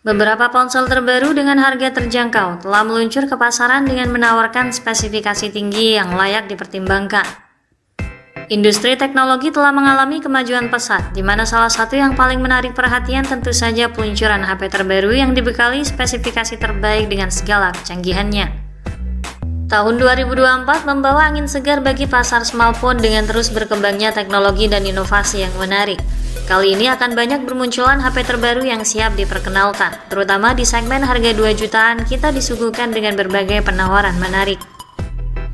Beberapa ponsel terbaru dengan harga terjangkau telah meluncur ke pasaran dengan menawarkan spesifikasi tinggi yang layak dipertimbangkan. Industri teknologi telah mengalami kemajuan pesat, di mana salah satu yang paling menarik perhatian tentu saja peluncuran HP terbaru yang dibekali spesifikasi terbaik dengan segala kecanggihannya. Tahun 2024 membawa angin segar bagi pasar smartphone dengan terus berkembangnya teknologi dan inovasi yang menarik. Kali ini akan banyak bermunculan HP terbaru yang siap diperkenalkan, terutama di segmen harga 2 jutaan kita disuguhkan dengan berbagai penawaran menarik.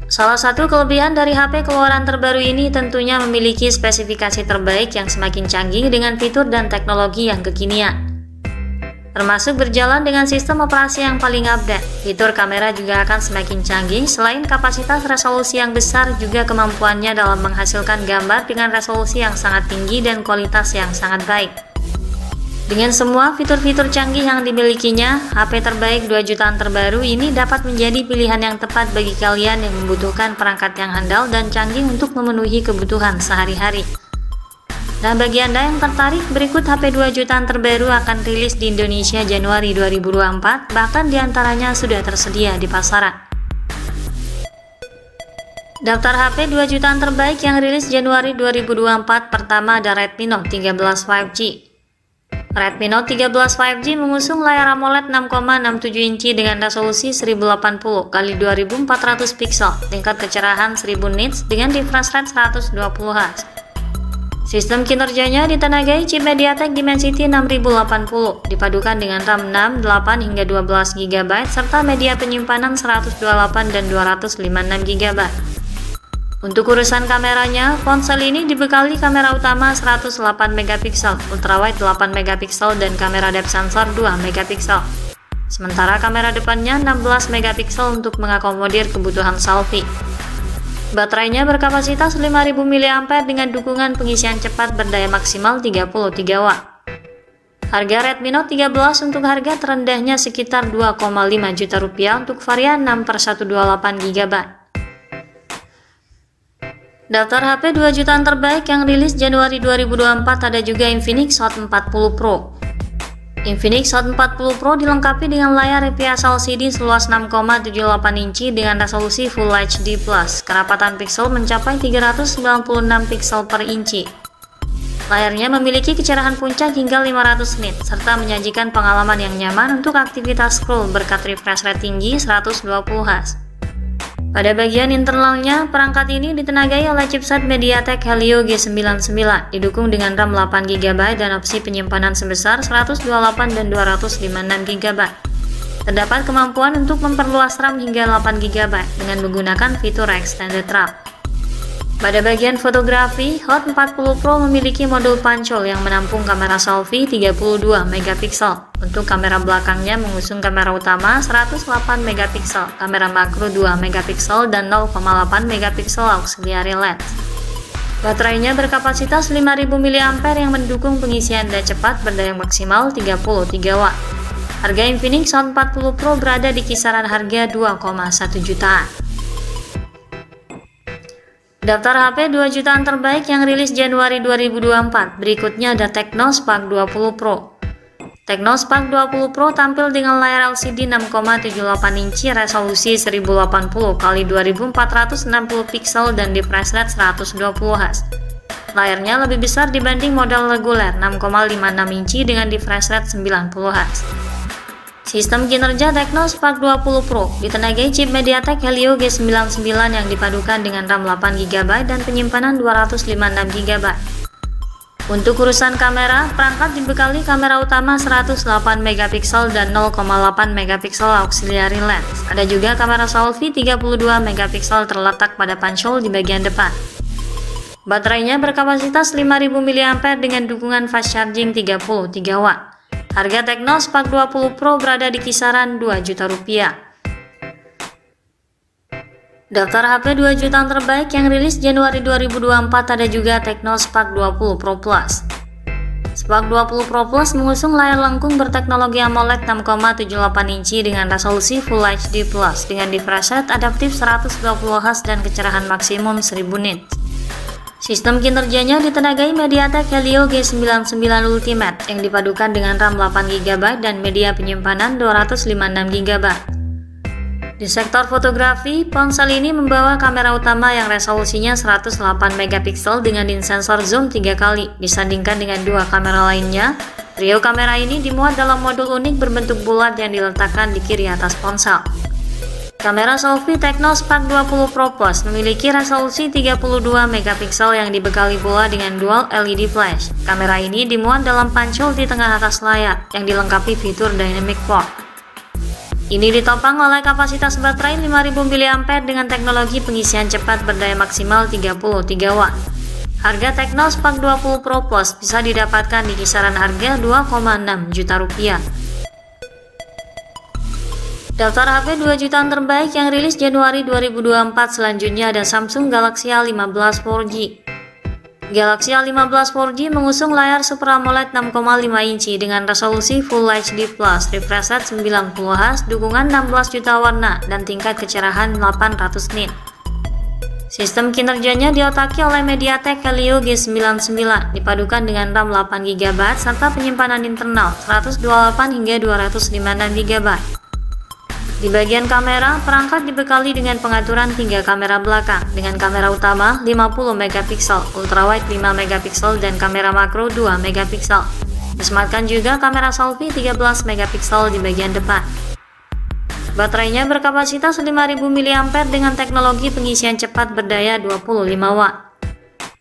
Salah satu kelebihan dari HP keluaran terbaru ini tentunya memiliki spesifikasi terbaik yang semakin canggih dengan fitur dan teknologi yang kekinian termasuk berjalan dengan sistem operasi yang paling update. Fitur kamera juga akan semakin canggih, selain kapasitas resolusi yang besar, juga kemampuannya dalam menghasilkan gambar dengan resolusi yang sangat tinggi dan kualitas yang sangat baik. Dengan semua fitur-fitur canggih yang dimilikinya, HP terbaik 2 jutaan terbaru ini dapat menjadi pilihan yang tepat bagi kalian yang membutuhkan perangkat yang handal dan canggih untuk memenuhi kebutuhan sehari-hari. Nah, bagi Anda yang tertarik, berikut HP 2 jutaan terbaru akan rilis di Indonesia Januari 2024, bahkan di antaranya sudah tersedia di pasaran. Daftar HP 2 jutaan terbaik yang rilis Januari 2024 pertama ada Redmi Note 13 5G. Redmi Note 13 5G mengusung layar AMOLED 6,67 inci dengan resolusi 1080 x 2400 pixel, tingkat kecerahan 1000 nits dengan refresh rate 120 Hz. Sistem kinerjanya ditenagai chip MediaTek Dimensity 6080 dipadukan dengan RAM 6, 8 hingga 12 GB serta media penyimpanan 128 dan 256 GB. Untuk urusan kameranya, ponsel ini dibekali kamera utama 108 megapiksel, ultrawide 8 megapiksel dan kamera depth sensor 2 megapiksel. Sementara kamera depannya 16 megapiksel untuk mengakomodir kebutuhan selfie. Baterainya berkapasitas 5000 mAh dengan dukungan pengisian cepat berdaya maksimal 33 Watt. Harga Redmi Note 13 untuk harga terendahnya sekitar 2,5 juta rupiah untuk varian 6 per 128 GB. Daftar HP 2 jutaan terbaik yang rilis Januari 2024 ada juga Infinix Hot 40 Pro. Infinix Hot 40 Pro dilengkapi dengan layar IPS LCD seluas 6,78 inci dengan resolusi Full HD+. Kerapatan pixel mencapai 396 pixel per inci. Layarnya memiliki kecerahan puncak hingga 500 nit, serta menyajikan pengalaman yang nyaman untuk aktivitas scroll berkat refresh rate tinggi 120 Hz. Pada bagian internalnya, perangkat ini ditenagai oleh chipset MediaTek Helio G99, didukung dengan RAM 8GB dan opsi penyimpanan sebesar 128 dan 256 GB. Terdapat kemampuan untuk memperluas RAM hingga 8GB dengan menggunakan fitur Extended RAM. Pada bagian fotografi, Hot 40 Pro memiliki modul pancol yang menampung kamera selfie 32 megapiksel. Untuk kamera belakangnya mengusung kamera utama 108 megapiksel, kamera makro 2 megapiksel dan 0,8 megapiksel auxiliary lens. Baterainya berkapasitas 5000 mAh yang mendukung pengisian daya cepat berdaya maksimal 33 Watt. Harga Infinix Hot 40 Pro berada di kisaran harga 2,1 jutaan. Daftar HP 2 jutaan terbaik yang rilis Januari 2024. Berikutnya ada Tecno Spark 20 Pro. Tecno Spark 20 Pro tampil dengan layar LCD 6,78 inci resolusi 1080 x 2460 pixel dan refresh rate 120 Hz. Layarnya lebih besar dibanding model reguler 6,56 inci dengan refresh rate 90 Hz. Sistem kinerja Tecno Spark 20 Pro ditenagai chip MediaTek Helio G99 yang dipadukan dengan RAM 8GB dan penyimpanan 256GB. Untuk urusan kamera, perangkat dibekali kamera utama 108 megapiksel dan 0,8 megapiksel auxiliary lens. Ada juga kamera selfie 32 megapiksel terletak pada pancol di bagian depan. Baterainya berkapasitas 5000 mAh dengan dukungan fast charging 33 watt. Harga Tecno Spark 20 Pro berada di kisaran 2 juta rupiah. Daftar HP 2 jutaan terbaik yang rilis Januari 2024 ada juga Tecno Spark 20 Pro Plus. Spark 20 Pro Plus mengusung layar lengkung berteknologi AMOLED 6,78 inci dengan resolusi Full HD Plus dengan refresh rate adaptif 120 Hz dan kecerahan maksimum 1000 nits. Sistem kinerjanya ditenagai MediaTek Helio G99 Ultimate yang dipadukan dengan RAM 8GB dan media penyimpanan 256GB. Di sektor fotografi, ponsel ini membawa kamera utama yang resolusinya 108 megapiksel dengan sensor zoom 3 kali, disandingkan dengan dua kamera lainnya. Trio kamera ini dimuat dalam modul unik berbentuk bulat yang diletakkan di kiri atas ponsel. Kamera selfie Tecno Spark 20 Pro Plus memiliki resolusi 32 megapiksel yang dibekali pula dengan dual LED flash. Kamera ini dimuat dalam pancul di tengah atas layar yang dilengkapi fitur Dynamic Port. Ini ditopang oleh kapasitas baterai 5000 mAh dengan teknologi pengisian cepat berdaya maksimal 33 watt. Harga Tecno Spark 20 Pro Plus bisa didapatkan di kisaran harga 2,6 juta rupiah. Daftar HP 2 jutaan terbaik yang rilis Januari 2024 selanjutnya ada Samsung Galaxy A15 4G. Galaxy A15 4G mengusung layar Super AMOLED 6,5 inci dengan resolusi Full HD+, refresh rate 90Hz, dukungan 16 juta warna, dan tingkat kecerahan 800 nit. Sistem kinerjanya diotaki oleh MediaTek Helio G99, dipadukan dengan RAM 8GB serta penyimpanan internal 128 hingga 256GB. Di bagian kamera, perangkat dibekali dengan pengaturan tiga kamera belakang dengan kamera utama 50 megapiksel, ultrawide 5 megapiksel dan kamera makro 2 megapiksel. Disematkan juga kamera selfie 13 megapiksel di bagian depan. Baterainya berkapasitas 5000 mAh dengan teknologi pengisian cepat berdaya 25 watt.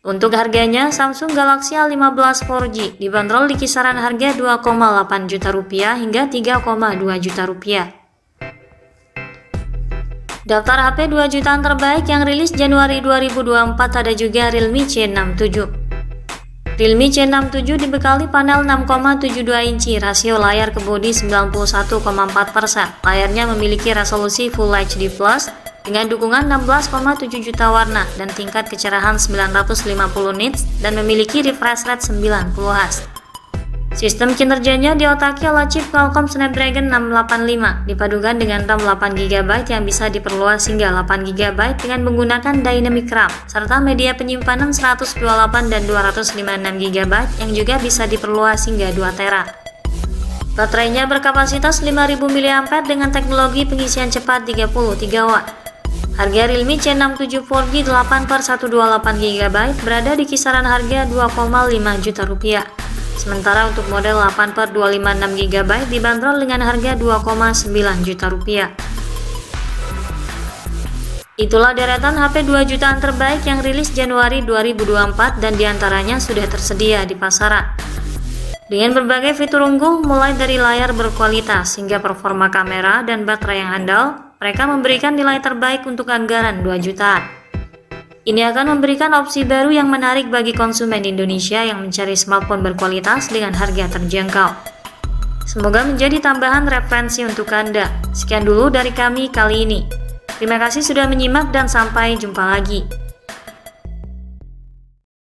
Untuk harganya, Samsung Galaxy A15 4G dibanderol di kisaran harga 2,8 juta rupiah hingga 3,2 juta rupiah. Daftar HP 2 jutaan terbaik yang rilis Januari 2024 ada juga Realme C67. Realme C67 dibekali panel 6,72 inci, rasio layar ke bodi 91,4%. Layarnya memiliki resolusi Full HD+, dengan dukungan 16,7 juta warna dan tingkat kecerahan 950 nits dan memiliki refresh rate 90 Hz. Sistem kinerjanya diotaki oleh chip Qualcomm Snapdragon 685 dipadukan dengan RAM 8GB yang bisa diperluas hingga 8GB dengan menggunakan Dynamic RAM serta media penyimpanan 128 dan 256GB yang juga bisa diperluas hingga 2 tera. Baterainya berkapasitas 5000 mAh dengan teknologi pengisian cepat 33 watt. Harga Realme C67 4G 8 per 128GB berada di kisaran harga 2,5 juta rupiah. Sementara untuk model 8 per 256 GB dibanderol dengan harga 2,9 juta rupiah. Itulah deretan HP 2 jutaan terbaik yang rilis Januari 2024 dan di antaranya sudah tersedia di pasaran. Dengan berbagai fitur unggul mulai dari layar berkualitas hingga performa kamera dan baterai yang handal, mereka memberikan nilai terbaik untuk anggaran 2 jutaan. Ini akan memberikan opsi baru yang menarik bagi konsumen Indonesia yang mencari smartphone berkualitas dengan harga terjangkau. Semoga menjadi tambahan referensi untuk Anda. Sekian dulu dari kami kali ini. Terima kasih sudah menyimak dan sampai jumpa lagi.